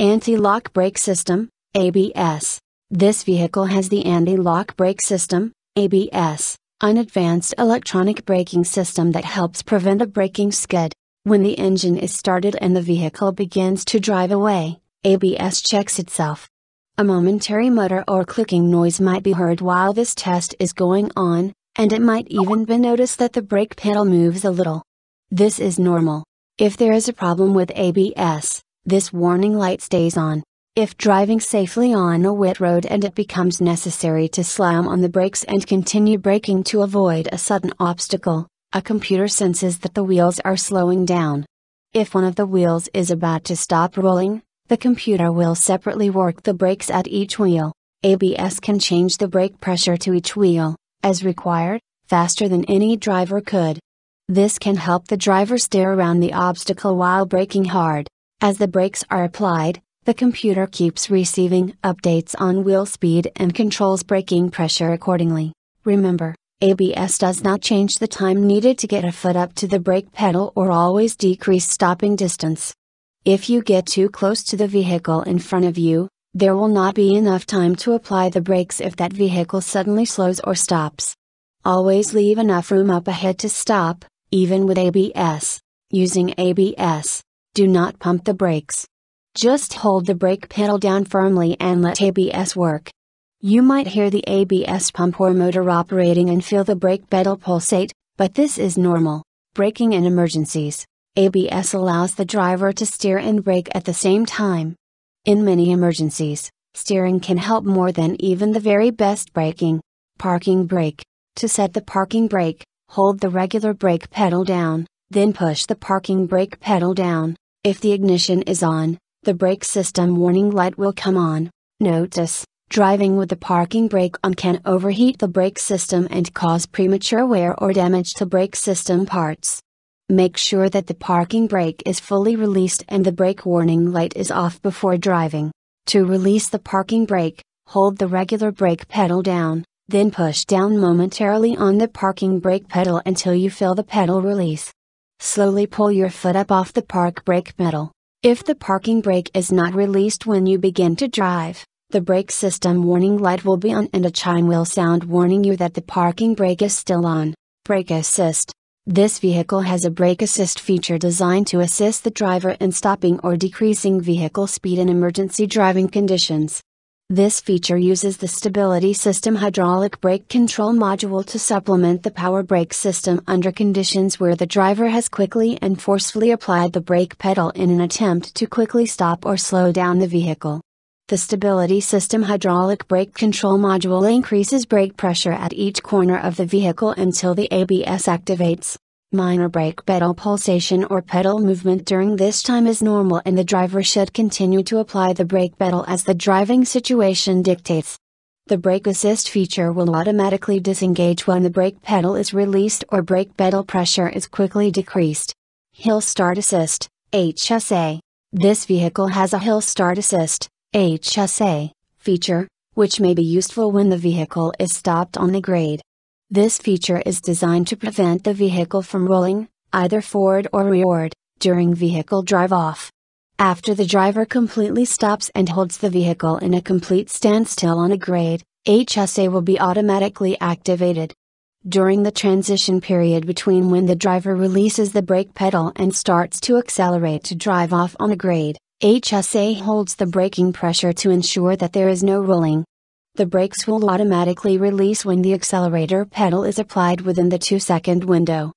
Anti-lock brake system, ABS. This vehicle has the anti-lock brake system, ABS, an advanced electronic braking system that helps prevent a braking skid. When the engine is started and the vehicle begins to drive away, ABS checks itself. A momentary motor or clicking noise might be heard while this test is going on, and it might even be noticed that the brake pedal moves a little. This is normal. If there is a problem with ABS, this warning light stays on. If driving safely on a wet road and it becomes necessary to slam on the brakes and continue braking to avoid a sudden obstacle, a computer senses that the wheels are slowing down. If one of the wheels is about to stop rolling, the computer will separately work the brakes at each wheel. ABS can change the brake pressure to each wheel, as required, faster than any driver could. This can help the driver steer around the obstacle while braking hard. As the brakes are applied, the computer keeps receiving updates on wheel speed and controls braking pressure accordingly. Remember, ABS does not change the time needed to get a foot up to the brake pedal or always decrease stopping distance. If you get too close to the vehicle in front of you, there will not be enough time to apply the brakes if that vehicle suddenly slows or stops. Always leave enough room up ahead to stop, even with ABS. Using ABS, do not pump the brakes. Just hold the brake pedal down firmly and let ABS work. You might hear the ABS pump or motor operating and feel the brake pedal pulsate, but this is normal. Braking in emergencies. ABS allows the driver to steer and brake at the same time. In many emergencies, steering can help more than even the very best braking. Parking brake. To set the parking brake, hold the regular brake pedal down, then push the parking brake pedal down. If the ignition is on, the brake system warning light will come on. Notice, driving with the parking brake on can overheat the brake system and cause premature wear or damage to brake system parts. Make sure that the parking brake is fully released and the brake warning light is off before driving. To release the parking brake, hold the regular brake pedal down, then push down momentarily on the parking brake pedal until you feel the pedal release. Slowly pull your foot up off the park brake pedal. If the parking brake is not released when you begin to drive, the brake system warning light will be on and a chime will sound warning you that the parking brake is still on. Brake assist. This vehicle has a brake assist feature designed to assist the driver in stopping or decreasing vehicle speed in emergency driving conditions. This feature uses the Stability System hydraulic brake control module to supplement the power brake system under conditions where the driver has quickly and forcefully applied the brake pedal in an attempt to quickly stop or slow down the vehicle. The Stability System hydraulic brake control module increases brake pressure at each corner of the vehicle until the ABS activates. Minor brake pedal pulsation or pedal movement during this time is normal and the driver should continue to apply the brake pedal as the driving situation dictates. The brake assist feature will automatically disengage when the brake pedal is released or brake pedal pressure is quickly decreased. Hill Start Assist, HSA. This vehicle has a Hill Start Assist, HSA, feature, which may be useful when the vehicle is stopped on the grade. This feature is designed to prevent the vehicle from rolling, either forward or rearward, during vehicle drive off. After the driver completely stops and holds the vehicle in a complete standstill on a grade, HSA will be automatically activated. During the transition period between when the driver releases the brake pedal and starts to accelerate to drive off on a grade, HSA holds the braking pressure to ensure that there is no rolling, the brakes will automatically release when the accelerator pedal is applied within the 2 second window.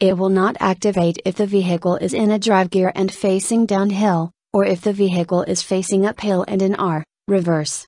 It will not activate if the vehicle is in a drive gear and facing downhill, or if the vehicle is facing uphill and in R, reverse.